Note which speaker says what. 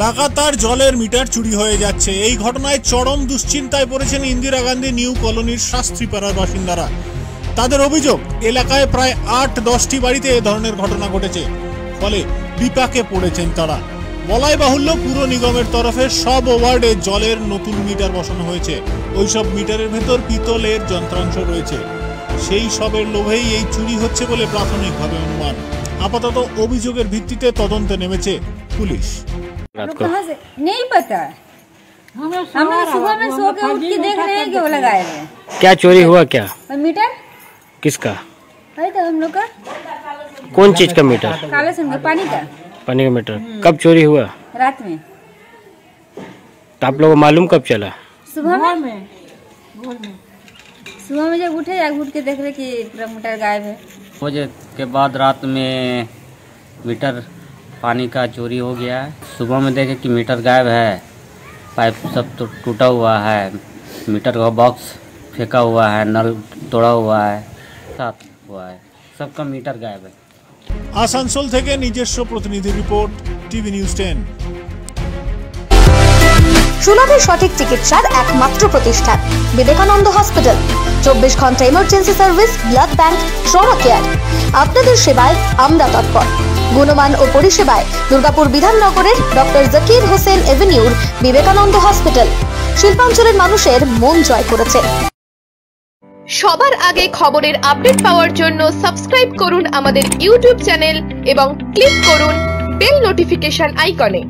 Speaker 1: লাগাতার জলের মিটার চুরি হয়ে যাচ্ছে। এই ঘটনায় চরম দুশ্চিন্তায় পড়েছেন ইন্দিরা গান্ধী নিউ কলোনির শাস্ত্রীপাড়ার বাসিন্দারা। তাদের অভিযোগ, এলাকায় প্রায় আট, দশটি বাড়িতে এ ধরনের ঘটনা ঘটেছে। ফলে বিপাকে পড়েছেন তারা। বলাই বাহুল্য, পুর নিগমের তরফে সব ওয়ার্ডে জলের নতুন মিটার বসানো হয়েছে। ওইসব মিটারের ভেতর পিতলের যন্ত্রাংশ রয়েছে। সেই সবের লোভেই এই চুরি হচ্ছে বলে প্রাথমিকভাবে অনুমান। আপাতত অভিযোগের ভিত্তিতে তদন্তে নেমেছে পুলিশ।
Speaker 2: कहाँ से? नहीं पता। हम लोग सुबह में सो के उठ के देख रहे हैं कि वो लगाए हुए?
Speaker 3: क्या चोरी हुआ क्या?
Speaker 2: और मीटर?
Speaker 3: किसका?
Speaker 2: है तो हम लोग का।
Speaker 3: कौन चीज़ का मीटर?
Speaker 2: काले सुन का पानी का।
Speaker 3: पानी का मीटर। कब चोरी हुआ?
Speaker 2: रात में।
Speaker 3: तो आप लोग को मालूम कब चला?
Speaker 2: सुबह में? सुबह में जब उठे जाग उठ के देख रहे कि पूरा मीटर गायब है।
Speaker 4: के बाद रात में मीटर पानी का चोरी हो गया है सुबह में देखे कि मीटर गायब है पाइप सब तो टूटा हुआ है मीटर का बॉक्स फेंका हुआ है नल तोड़ा हुआ है साथ हुआ है सबका मीटर गायब है
Speaker 1: আসানসোল থেকে নিজস্ব প্রতিনিধি রিপোর্ট টিভি নিউজ টেন
Speaker 5: সুলভে সঠিক চিকিৎসার একমাত্র প্রতিষ্ঠান বিবেকানন্দ হসপিটাল চব্বিশ ঘন্টা emergency service blood bank trauma care আপনাদের সেবায় আমরা তৎপর গুণমান ও পরিষেবায় দুর্গাপুর বিধাননগরের ডক্টর জাকির হোসেন এভিনিউর বিবেকানন্দ হসপিটাল। শিল্পাঞ্চলের মানুষের মন জয় করেছে।
Speaker 6: সবার আগে খবরের আপডেট পাওয়ার জন্য সাবস্ক্রাইব করুন আমাদের ইউটিউব চ্যানেল এবং ক্লিক করুন বেল নোটিফিকেশন আইকনে।